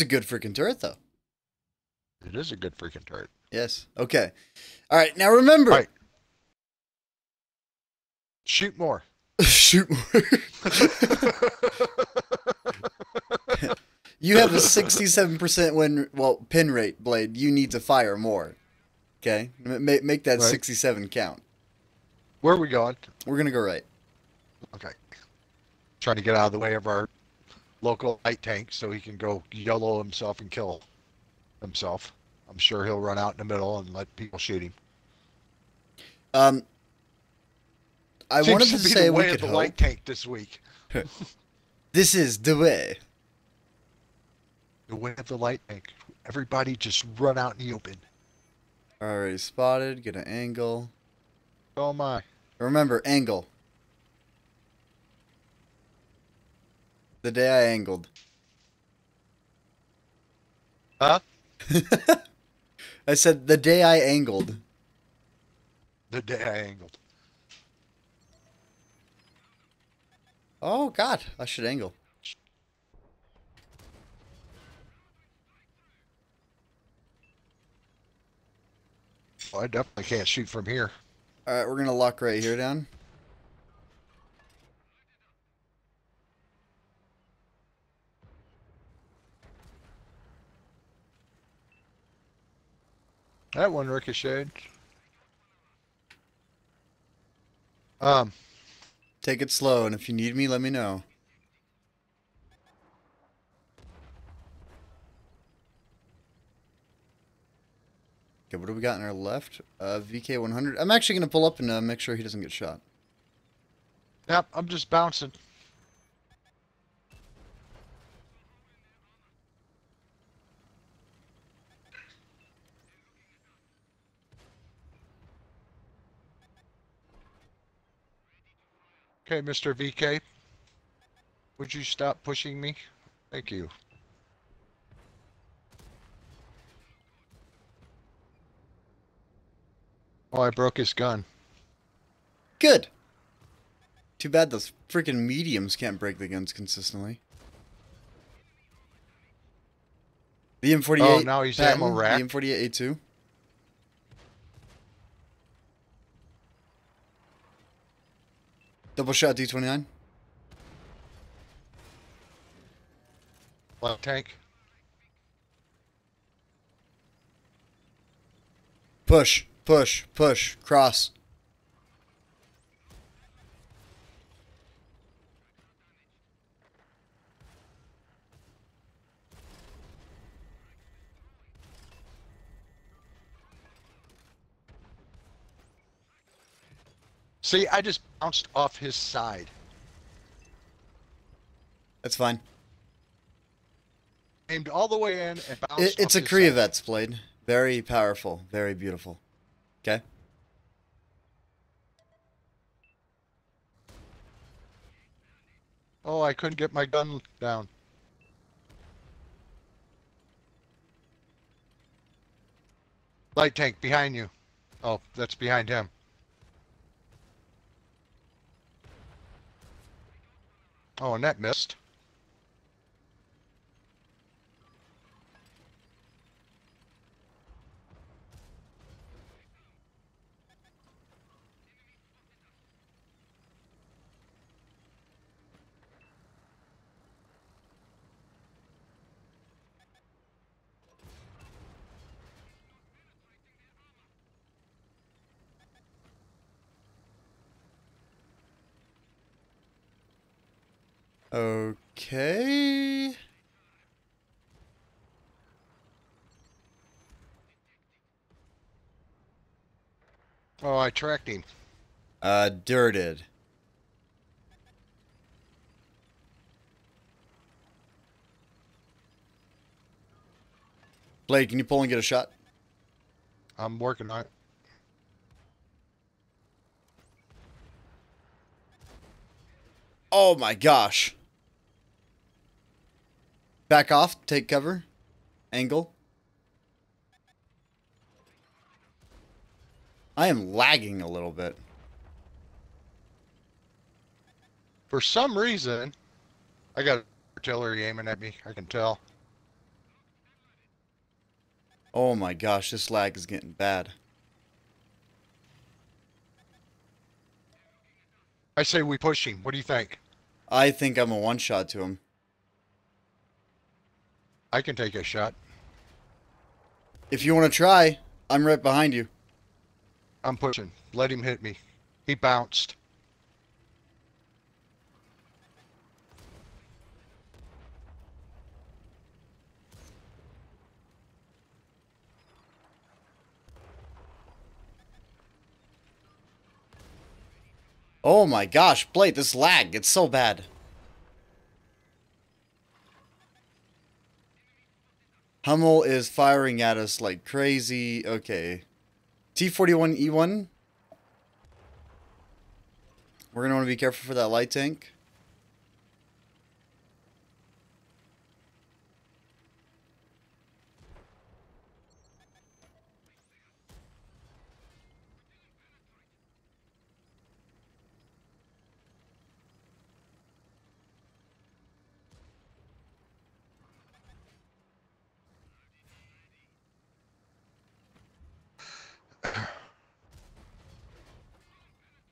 It's a good freaking turret, though. It is a good freaking turret. Yes. Okay. All right. Now remember, Right. Shoot more. shoot. more. you have a sixty-seven percent win. Well, pin rate, Blade. You need to fire more. Okay. M- make that Right. sixty-seven count. Where are we going? We're gonna go right. Okay. Trying to get out of the way of our local light tank so he can go yellow himself and kill himself. I'm sure he'll run out in the middle and let people shoot him. Um. I Seems wanted to be say the we way could of the hope. light tank this week. This is the way. The way of the light tank. Everybody just run out in the open. Already spotted. Get an angle. Oh my. Remember, angle. The day I angled. Huh? I said the day I angled. The day I angled. Oh God, I should angle. Well, I definitely can't shoot from here. All right, we're gonna lock right here down. That one ricocheted. Um, Take it slow, and if you need me, let me know. Okay, what do we got in our left? Uh, VK100. I'm actually gonna pull up and uh, make sure he doesn't get shot. yep, I'm just bouncing. Okay, Mr. VK. Would you stop pushing me? Thank you. Oh, I broke his gun. Good. Too bad those freaking mediums can't break the guns consistently. The M48. Oh, now he's Patton, ammo rack. The M48 Double shot D29. Left tank. Push, push, push, cross. See, I just bounced off his side. That's fine. Aimed all the way in and bounced It, it's off a his Korea side. Vets blade. Very powerful, very beautiful. Okay? Oh, I couldn't get my gun down. Light tank behind you. Oh, that's behind him. Oh, and that missed. Okay. Oh, I tracked him. Uh, dirted. Blade, can you pull and get a shot? I'm working on it. Oh my gosh. Back off, take cover. Angle. I am lagging a little bit. For some reason, I got artillery aiming at me. I can tell. Oh my gosh, this lag is getting bad. I say we push him. What do you think? I think I'm a one shot to him. I can take a shot. If you want to try, I'm right behind you. I'm pushing. Let him hit me. He bounced. Oh my gosh, Blade, this lag, it's so bad. Hummel is firing at us like crazy. Okay. T41E1. We're going to want to be careful for that light tank.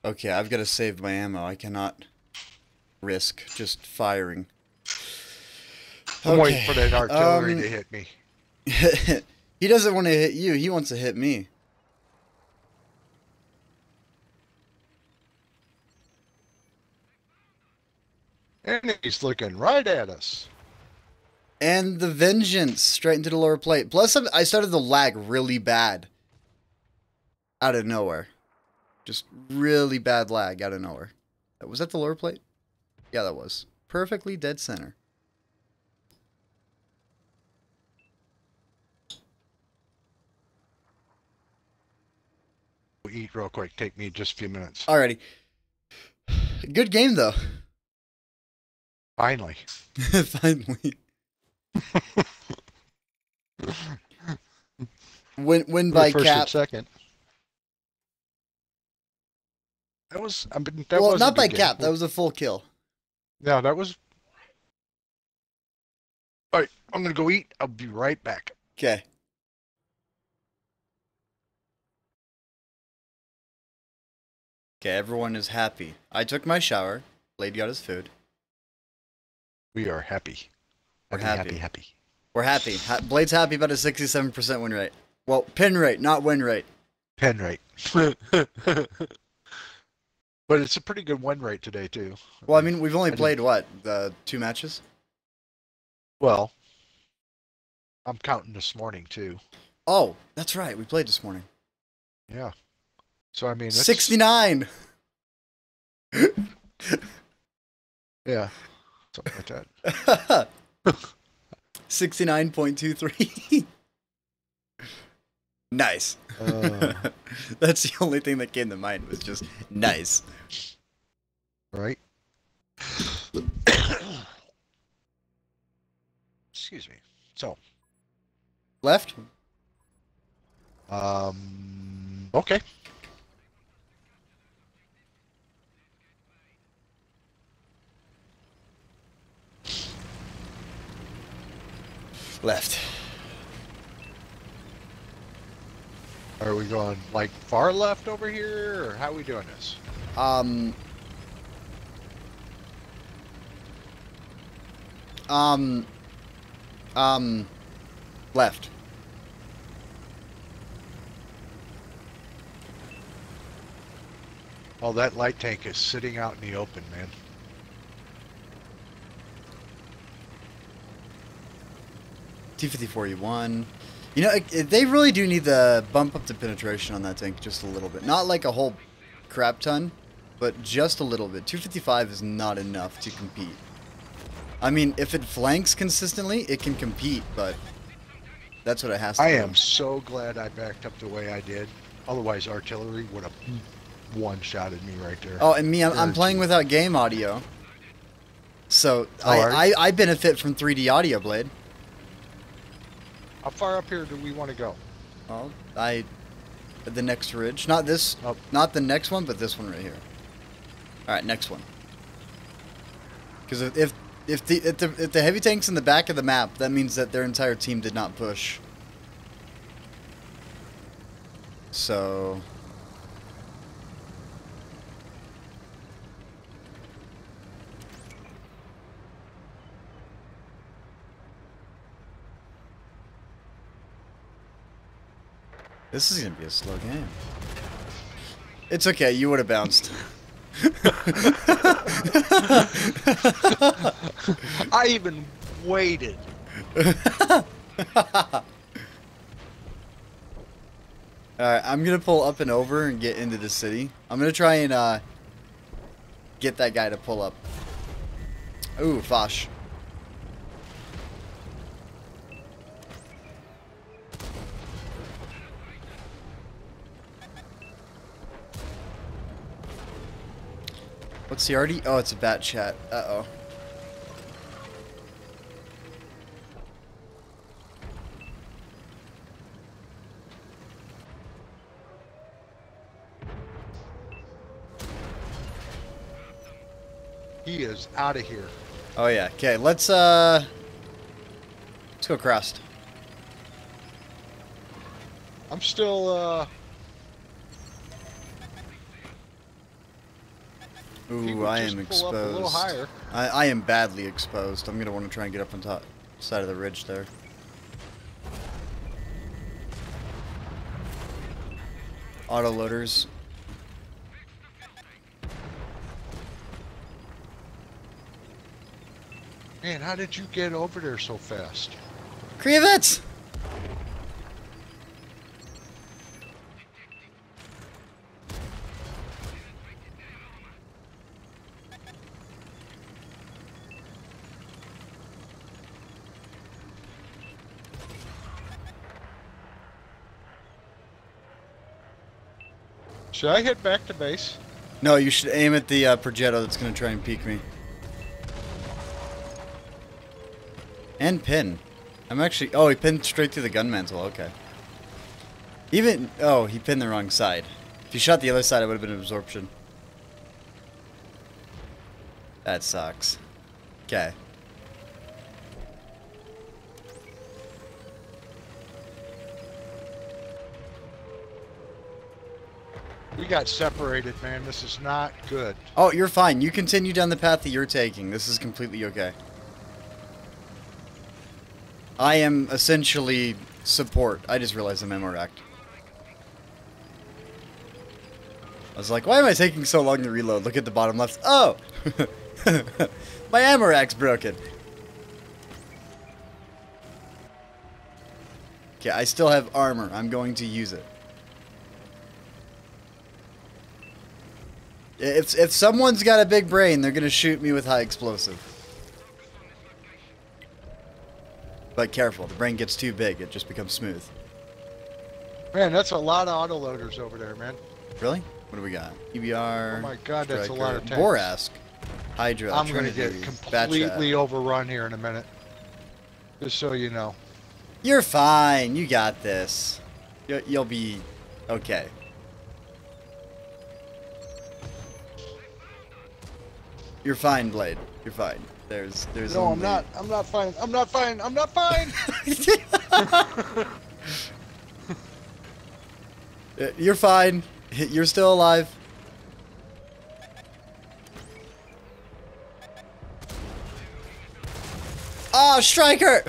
Okay, I've got to save my ammo. I cannot risk just firing. I'm waiting for that artillery um, to hit me. he doesn't want to hit you. He wants to hit me. And he's looking right at us. And the vengeance straight into the lower plate. Plus, I started to lag really bad. Out of nowhere. Just really bad lag out of nowhere. Was that the lower plate? Yeah, that was. Perfectly dead center. We'll eat real quick. Take me just a few minutes. Alrighty. Good game, though. Finally. Finally. win, win by cap. Second. That was. I mean, that well, not by cap. That was a full kill. Yeah, that was. All right, I'm gonna go eat. I'll be right back. Okay. Okay, everyone is happy. I took my shower. Blade got his food. We are happy. We're happy, happy. happy, happy. We're happy. Ha- Blade's happy about a 67% win rate. Well, pin rate, not win rate. Pen rate. but it's a pretty good win rate today too. Well, I mean, we've only played what the two matches. Well, I'm counting this morning too. Oh, that's right. We played this morning. Yeah. So I mean, 69. Yeah. Something like that. 69.23. nice. Uh, That's the only thing that came to mind was just nice. right. Excuse me. So, Left? um, okay. Left. Are we going like far left over here, or how are we doing this? Um. Um. Um. Left. Oh, that light tank is sitting out in the open, man. T54E1. You know, they really do need to bump up the penetration on that tank just a little bit. Not like a whole crap ton, but just a little bit. 255 is not enough to compete. I mean, if it flanks consistently, it can compete, but that's what it has to I do. am so glad I backed up the way I did. Otherwise, artillery would have one-shotted me right there. Oh, and me, I'm, I'm playing without game audio. So Oh, I, I. I benefit from 3D audio, Blade. How far up here do we want to go? Well, I the next ridge, not this, Oh. not the next one, but this one right here. All right, next one. Because if if if the, if the if the heavy tanks in the back of the map, that means that their entire team did not push. So. This is gonna be a slow game. It's okay, you would have bounced. I even waited. Alright, I'm gonna pull up and over and get into the city. I'm gonna try and uh, get that guy to pull up. Ooh, Foch. The already? Oh, it's a bat chat. Uh oh. He is out of here. Oh yeah. Okay, let's uh, let's go crust. I'm still, uh, Ooh, I am pull a little exposed. higher. I, I am badly exposed. I'm gonna want to try and get up on top side of the ridge there. Auto loaders. Man, how did you get over there so fast? Kriyavets! Should I hit back to base? No, you should aim at the uh, Progetto that's gonna try and peek me. And pin. I'm actually. Oh, he pinned straight through the gun mantle. Okay. Even. Oh, he pinned the wrong side. If he shot the other side, it would have been absorption. That sucks. Okay. Got separated, man. This is not good. Oh, you're fine. You continue down the path that you're taking. This is completely okay. I am essentially support. I just realized I'm ammo. I was like, why am I taking so long to reload? Look at the bottom left. Oh! My ammo rack's broken. Okay, I still have armor. I'm going to use it. If if someone's got a big brain, they're gonna shoot me with high explosive. But careful, the brain gets too big, it just becomes smooth. Man, that's a lot of autoloaders over there, man. Really? What do we got? EBR. Oh my God, that's a lot of tanks. Borrasque. Hydra. I'm gonna get completely overrun here in a minute. Just so you know. You're fine. You got this. You'll be okay. You're fine, Blade. You're fine. There's, there's. No, I'm not. I'm not fine. I'm not fine. I'm not fine. Uh, You're fine. You're still alive. Ah, Striker!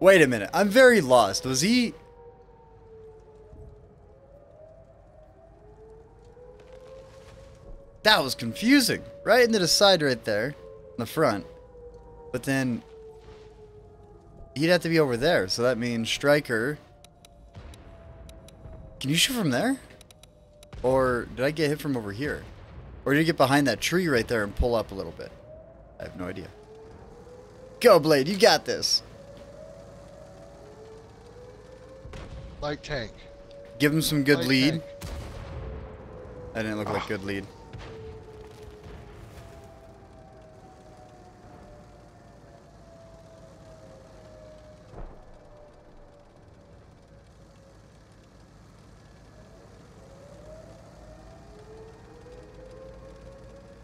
Wait a minute. I'm very lost. Was he... That was confusing. Right into the side right there. In the front. But then... He'd have to be over there. So that means Striker... Can you shoot from there? Or did I get hit from over here? Or did you get behind that tree right there and pull up a little bit? I have no idea. Go, Blade. You got this. Light tank. Give him some good Light lead. tank. That didn't look like Ah. good lead.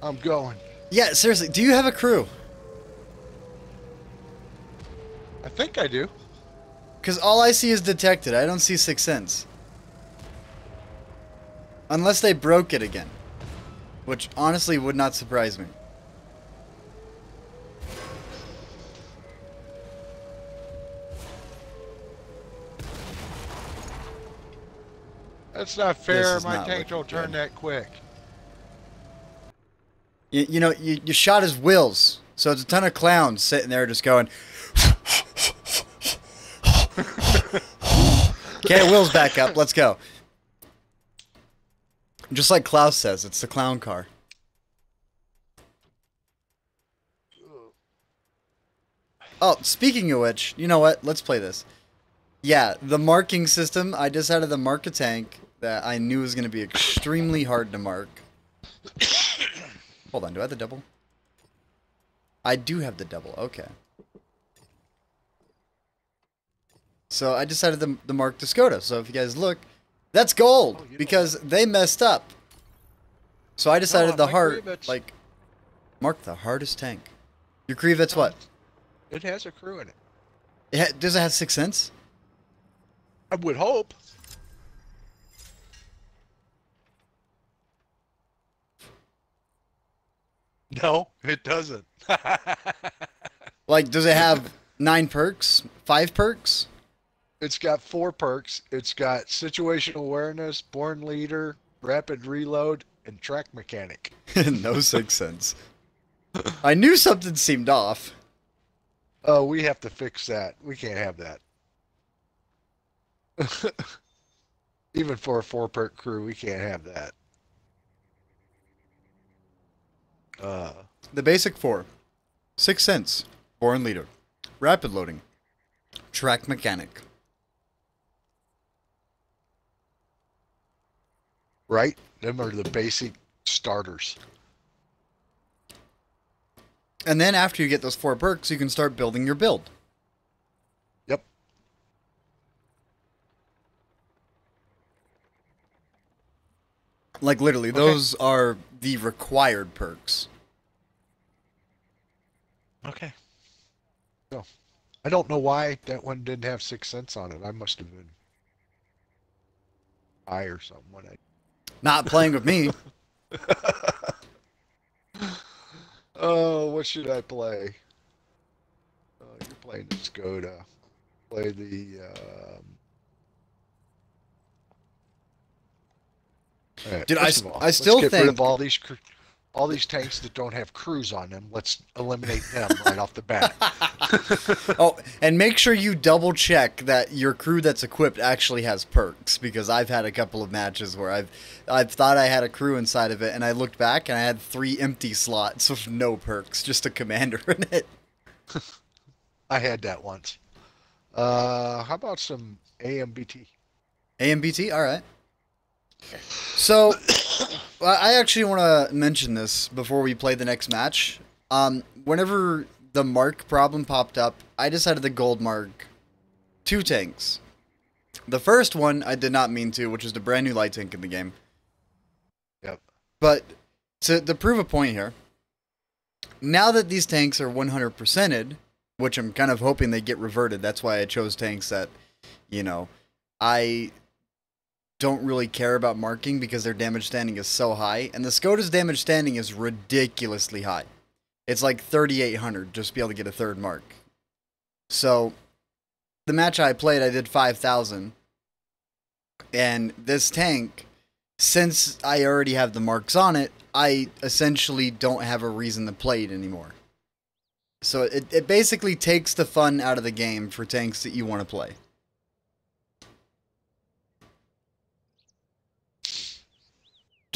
I'm going. Yeah, seriously. Do you have a crew? I think I do. Because all I see is detected. I don't see Six Sense. Unless they broke it again. Which honestly would not surprise me. That's not fair. My tank don't turn that quick. You, you know, you, you shot his wills. So it's a ton of clowns sitting there just going. okay, Will's back up. Let's go. Just like Klaus says, it's the clown car. Oh, speaking of which, you know what? Let's play this. Yeah, the marking system, I decided to mark a tank that I knew was going to be extremely hard to mark. Hold on, do I have the double? I do have the double, okay. So I decided to, to mark the Skoda. So if you guys look, that's gold Oh, you know because they messed up. So I decided on the heart, like, mark the hardest tank. Your Krivet's what? It has a crew in it. It ha- does it have sixth sense? I would hope. No, it doesn't. Like, does it have nine perks? Five perks? it's got four perks. It's got situational awareness, born leader, rapid reload, and track mechanic. no sixth sense. I knew something seemed off. Oh, we have to fix that. We can't have that. Even for a four perk crew, we can't have that. Uh, The basic four. Sixth sense. Born leader. Rapid loading. Track mechanic. right? Them are the basic starters. And then after you get those four perks, you can start building your build. Yep. Like literally, Okay. those are the required perks. Okay. So, I don't know why that one didn't have sixth sense on it. I must have been high or something when I. Not playing with me. Oh, what should I play? Oh, you're playing the Skoda. Play the. Um... right, Dude, I first of all, I still get rid think- of all these all these tanks that don't have crews on them. Let's eliminate them right off the bat. Oh, and make sure you double check that your crew that's equipped actually has perks because I've had a couple of matches where I've I've thought I had a crew inside of it and I looked back and I had three empty slots with no perks, just a commander in it. I had that once. Uh, how about some AMBT? AMBT, all right. So, I actually want to mention this before we play the next match. Um, whenever the mark problem popped up, I decided to gold mark two tanks. The first one I did not mean to, which is the brand new light tank in the game. Yep. But to, to prove a point here, now that these tanks are 100%ed, which I'm kind of hoping they get reverted, that's why I chose tanks that, you know, I don't really care about marking because their damage standing is so high, and the Skoda's damage standing is ridiculously high. It's like 3,800 just to be able to get a third mark. So, the match I played, I did 5,000. And this tank, since I already have the marks on it, I essentially don't have a reason to play it anymore. So it, it basically takes the fun out of the game for tanks that you want to play.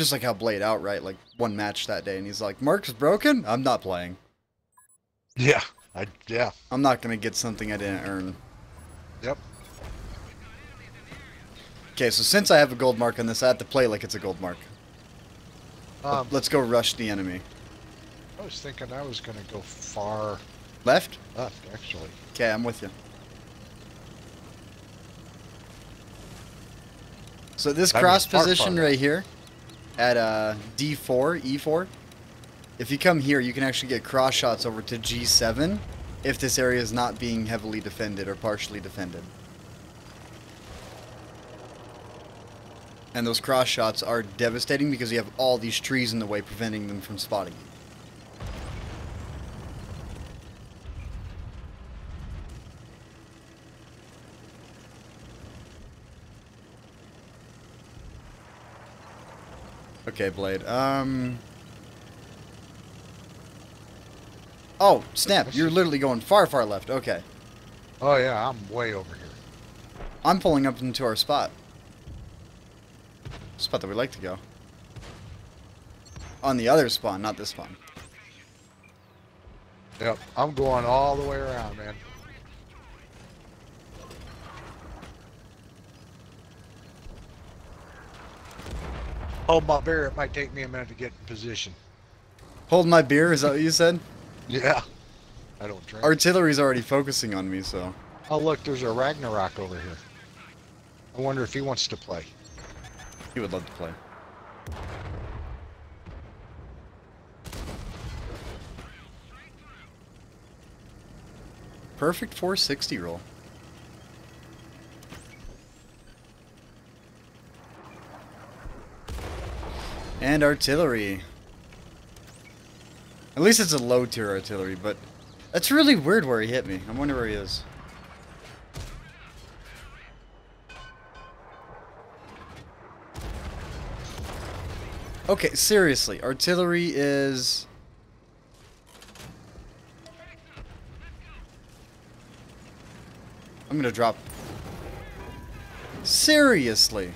Just like how Blade outright like one match that day and he's like, Mark's broken? I'm not playing. Yeah. I yeah. I'm not gonna get something I didn't earn. Yep. Okay, so since I have a gold mark on this, I have to play like it's a gold mark. Um, Let's go rush the enemy. I was thinking I was gonna go far Left? left actually. Okay, I'm with you. So this cross far, far position right here at uh, D4, E4, if you come here, you can actually get cross shots over to G7 if this area is not being heavily defended or partially defended. And those cross shots are devastating because you have all these trees in the way preventing them from spotting you. Okay, Blade. Um. Oh, snap. You're literally going far, far left. Okay. Oh yeah, I'm way over here. I'm pulling up into our spot. Spot that we like to go. On the other spawn, not this spawn. Yep, I'm going all the way around, man. Hold my beer. It might take me a minute to get in position. Hold my beer, is that what you said? Yeah. I don't drink. Artillery's already focusing on me, so. Oh, look, there's a Ragnarok over here. I wonder if he wants to play. He would love to play. Perfect 460 roll. And artillery. At least it's a low tier artillery, but that's really weird where he hit me. I wonder where he is. Okay, seriously, artillery is... I'm gonna drop... Seriously!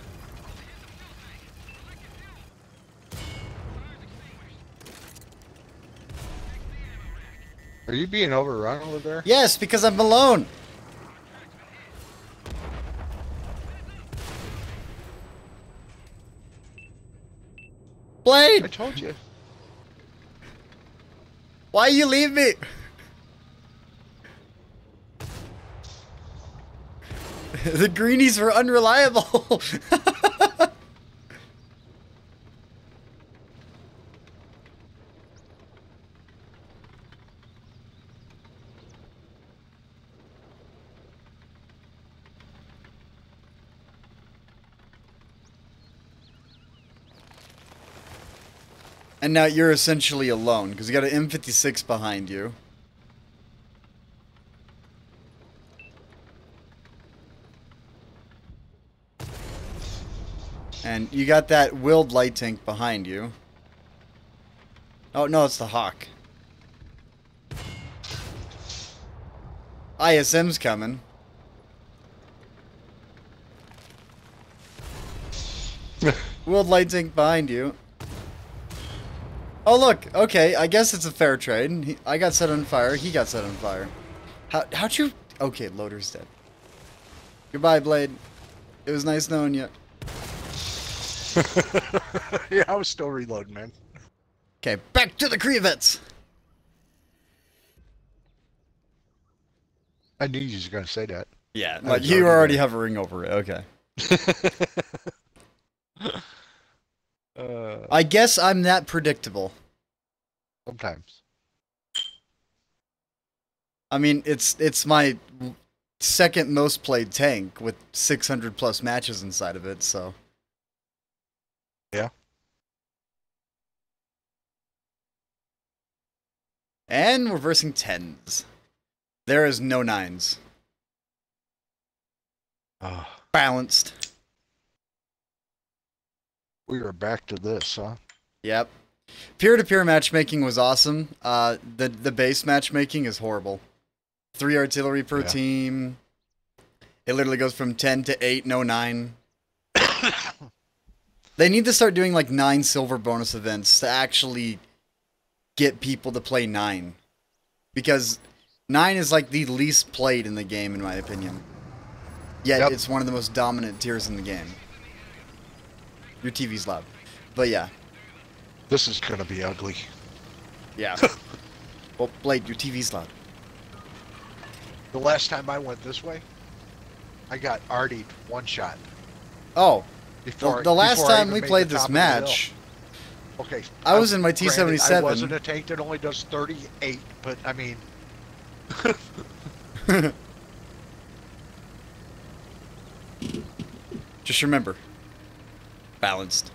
Are you being overrun over there? Yes, because I'm alone! Blade! I told you. Why you leave me? the greenies were unreliable. and now you're essentially alone because you got an M56 behind you. And you got that willed light tank behind you. Oh, no, it's the Hawk. ISM's coming. willed light tank behind you. Oh, look. Okay, I guess it's a fair trade. He, I got set on fire. He got set on fire. How, how'd you... Okay, Loader's dead. Goodbye, Blade. It was nice knowing you. yeah, I was still reloading, man. Okay, back to the crevettes. I knew you were going to say that. Yeah, like you were already already hovering over it. Okay. uh, I guess I'm that predictable. sometimes. I mean, it's it's my second most played tank with 600 plus matches inside of it, so. Yeah. And reversing tens. There is no nines. Uh, Balanced. We are back to this, huh? Yep. Peer-to-peer matchmaking was awesome. Uh, the the base matchmaking is horrible. Three artillery per Yeah. team. It literally goes from ten to eight, no nine. They need to start doing like nine silver bonus events to actually get people to play nine, because nine is like the least played in the game, in my opinion. Yet Yep. it's one of the most dominant tiers in the game. Your TV's loud, but yeah. This is going to be ugly. Yeah. well, Blade, your TV's loud. The last time I went this way, I got artied one shot. Oh, the, Before, the last before time we played this top of the hill. match, Okay. I was in my granted, I T77. wasn't a tank that only does 38, but I mean, just remember, balanced.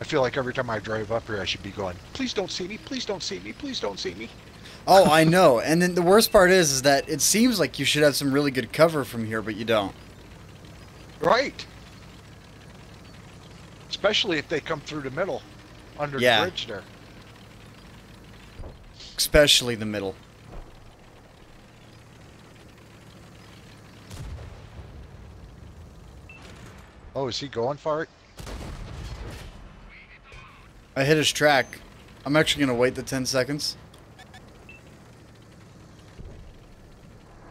I feel like every time I drive up here, I should be going, please don't see me, please don't see me, please don't see me. Oh, I know. And then the worst part is, is that it seems like you should have some really good cover from here, but you don't. Right. Especially if they come through the middle, under Yeah. the bridge there. Especially the middle. Oh, is he going for it? I hit his track. I'm actually going to wait the 10 seconds.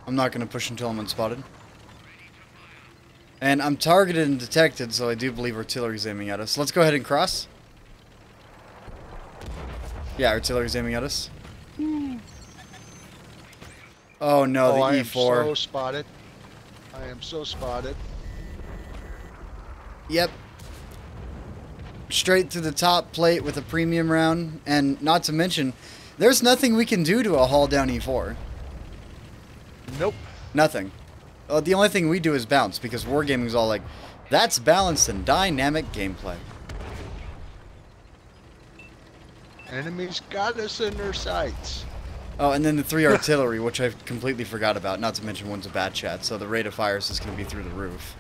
I'm not going to push until I'm unspotted. And I'm targeted and detected, so I do believe artillery's aiming at us. Let's go ahead and cross. Yeah, artillery's aiming at us. Hmm. Oh no, oh, the I am E4. so spotted. I am so spotted. Yep. Straight to the top plate with a premium round, and not to mention, there's nothing we can do to a haul down E4. Nope. Nothing. Uh, the only thing we do is bounce because Wargaming's all like, that's balanced and dynamic gameplay. Enemies got us in their sights. Oh, and then the three artillery, which I completely forgot about, not to mention one's a bat chat, so the rate of fire is going to be through the roof.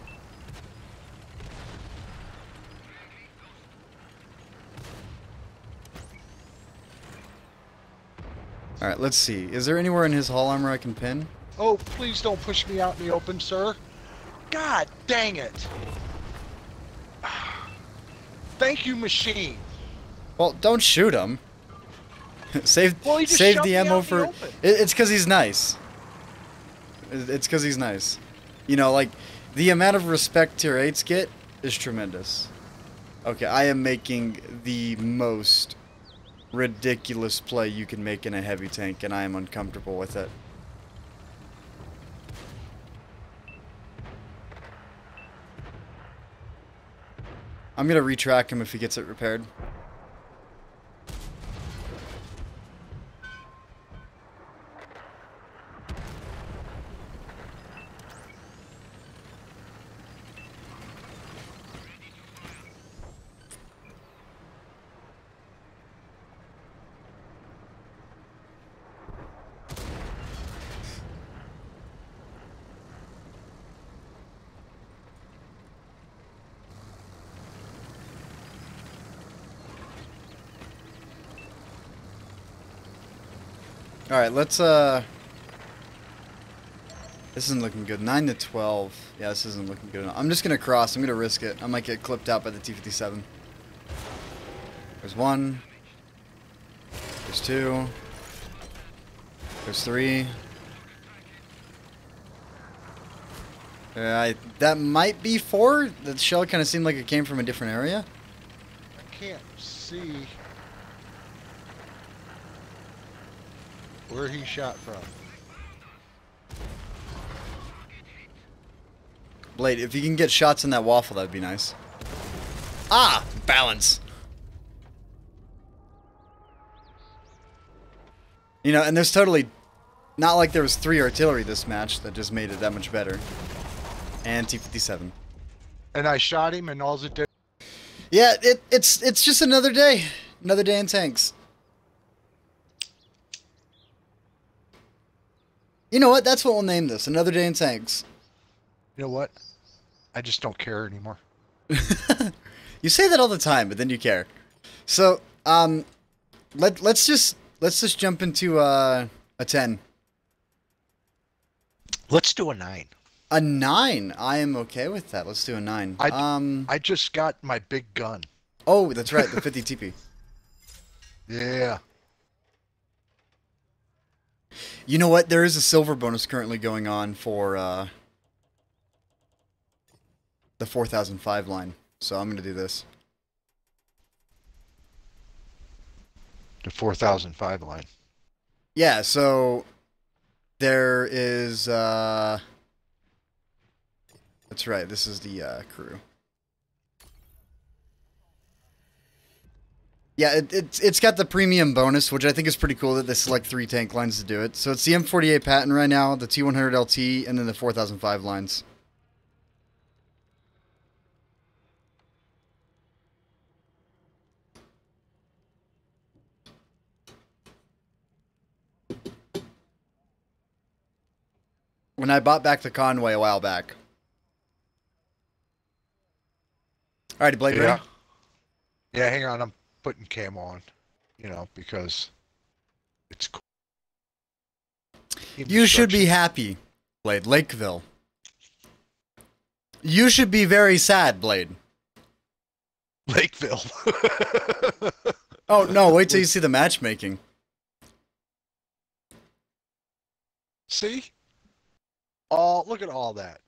Alright, let's see. Is there anywhere in his hull armor I can pin? Oh, please don't push me out in the open, sir. God dang it. Thank you, machine. Well, don't shoot him. save Well, save the ammo the for. It, it's because he's nice. It's because he's nice. You know, like the amount of respect tier eights get is tremendous. Okay, I am making the most ridiculous play you can make in a heavy tank, and I am uncomfortable with it. I'm gonna retrack him if he gets it repaired. All right, let's uh. This isn't looking good. Nine to twelve. Yeah, this isn't looking good. Enough. I'm just gonna cross. I'm gonna risk it. I might get clipped out by the T-57. There's one. There's two. There's three. Uh, I, that might be four. The shell kind of seemed like it came from a different area. I can't see where he shot from. Blade, if you can get shots in that waffle, that'd be nice. Ah! Balance! You know, and there's totally... Not like there was three artillery this match that just made it that much better. And T-57. And I shot him, and all it did. Yeah, it, it's it's just another day. Another day in tanks. You know what? That's what we'll name this. Another day in tanks. You know what? I just don't care anymore. you say that all the time, but then you care. So, um, let let's just let's just jump into uh, a ten, Let's do a nine. a nine. I am okay with that. Let's do a nine. I- um. I just got my big gun. oh, that's right. The fifty TP. Yeah. You know what? There is a silver bonus currently going on for uh, the 4005 line. So I'm going to do this. The 4005 line. Yeah, so there is uh That's right. This is the uh, crew. Yeah, it, it's it's got the premium bonus, which I think is pretty cool that they select three tank lines to do it. So it's the M48 Patton right now, the T100 LT, and then the 4005 lines. When I bought back the Conway a while back. Alrighty, Blade, Yeah. ready? Yeah, hang on. I'm putting cam on, you know, because it's cool. You should be happy, Blade. Lakeville. You should be very sad, Blade. Lakeville. Oh no, wait till you see the matchmaking. See? All look at all that.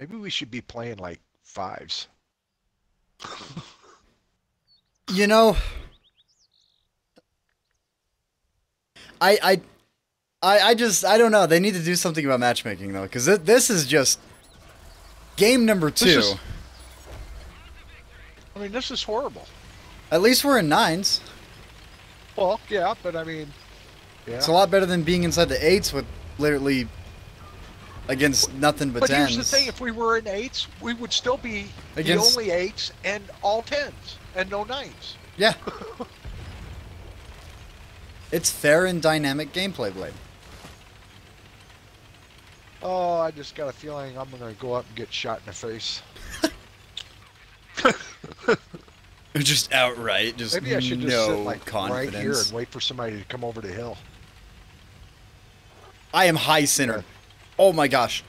Maybe we should be playing like fives. You know, I I I I just I don't know. They need to do something about matchmaking though, because this is just game number two. is- I mean, this is horrible. At least we're in nines. Well, yeah, but I mean, yeah. It's a lot better than being inside the eights with literally against nothing but, but tens. here's the thing: if we were in eights, we would still be Against- the only eights and all tens and no nines. Yeah. it's fair and dynamic gameplay, Blade. Oh, I just got a feeling I'm gonna go up and get shot in the face. Just outright, just Maybe I should just no sit like confidence. right here and wait for somebody to come over the hill. I am high centered. Oh my gosh.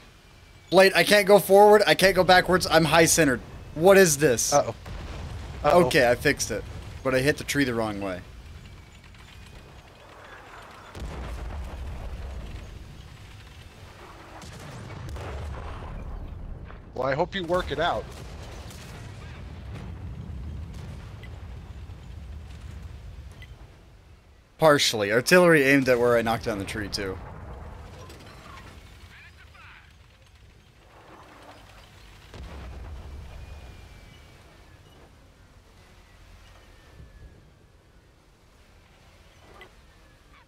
Blade, I can't go forward. I can't go backwards. I'm high centered. What is this? Uh oh. Okay, I fixed it. But I hit the tree the wrong way. Well, I hope you work it out. Partially. Artillery aimed at where I knocked down the tree, too.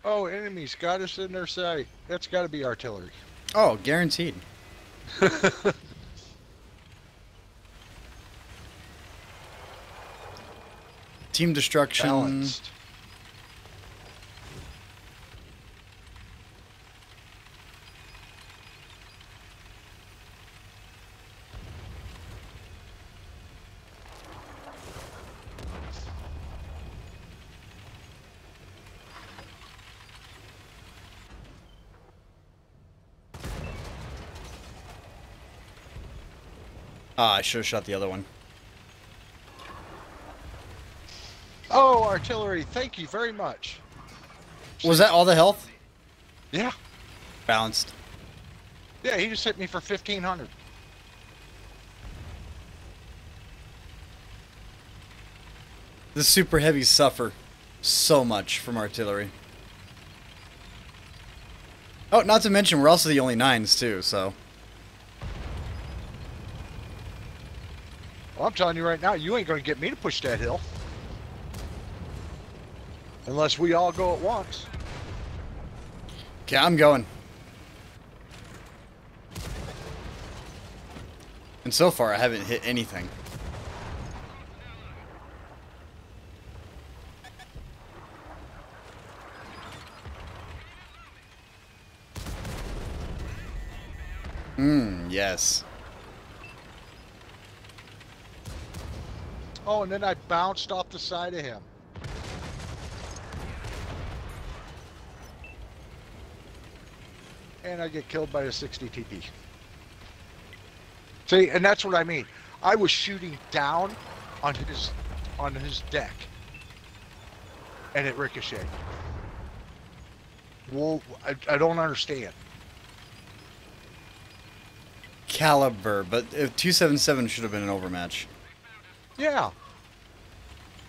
Oh, enemies got us in their sight. That's got to be artillery. Oh, guaranteed. Team destruction. Balanced. I should have shot the other one. Oh, artillery! Thank you very much. Was that all the health? Yeah, Balanced. yeah. He just hit me for fifteen hundred. The super heavies suffer so much from artillery. Oh, not to mention, we're also the only nines, too, so. I'm telling you right now, you ain't gonna get me to push that hill. Unless we all go at once. Okay, I'm going. And so far, I haven't hit anything. Hmm, yes. Oh, and then I bounced off the side of him. And I get killed by a 60 TP. See, and that's what I mean. I was shooting down on his on his deck. And it ricocheted. Well, I, I don't understand. Caliber, but if 277 should have been an overmatch. Yeah.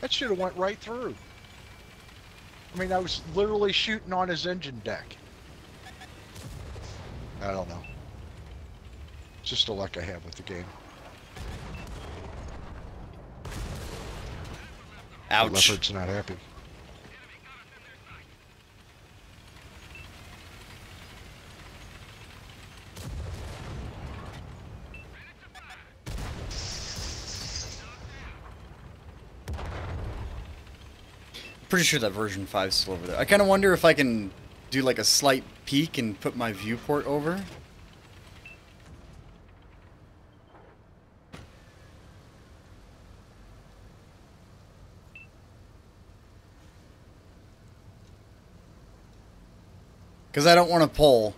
That should have went right through. I mean, I was literally shooting on his engine deck. I don't know. It's just the luck I have with the game. Ouch. The Ouch. Leopard's not happy. Pretty sure that version 5 is still over there. I kind of wonder if I can do like a slight peek and put my viewport over. Because I don't want to pull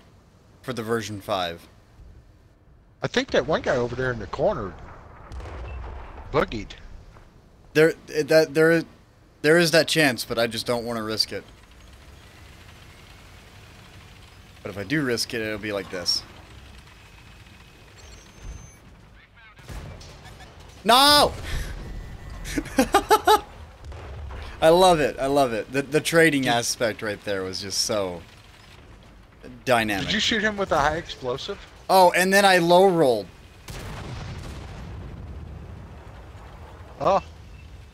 for the version 5. I think that one guy over there in the corner boogied. There, that there, is- there is that chance, but I just don't want to risk it. But if I do risk it, it'll be like this. No! I love it. I love it. The the trading aspect right there was just so dynamic. Did you shoot him with a high explosive? Oh, and then I low rolled. Oh,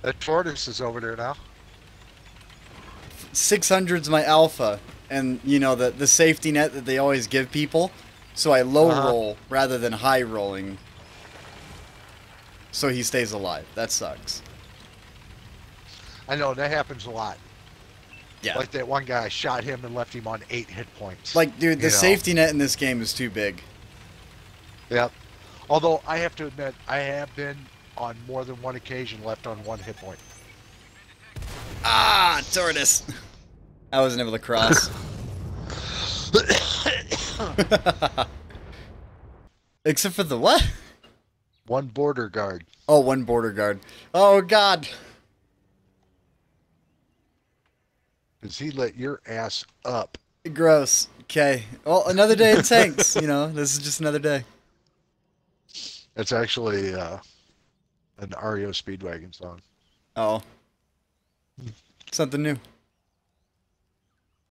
that tortoise is over there now. 600's my alpha and you know the the safety net that they always give people so i low Uh-huh. roll rather than high rolling so he stays alive that sucks I know that happens a lot. yeah Like that one guy shot him and left him on eight hit points. Like, dude the you know. safety net in this game is too big Yep. Although I have to admit, I have been on more than one occasion left on one hit point. ah tortoise. I wasn't able to cross. Except for the what? One border guard. oh one border guard. Oh god. Because he let your ass up. gross. Okay. Well another day in tanks you know? This is just another day. It's actually uh, an REO Speedwagon song. Oh. Something new.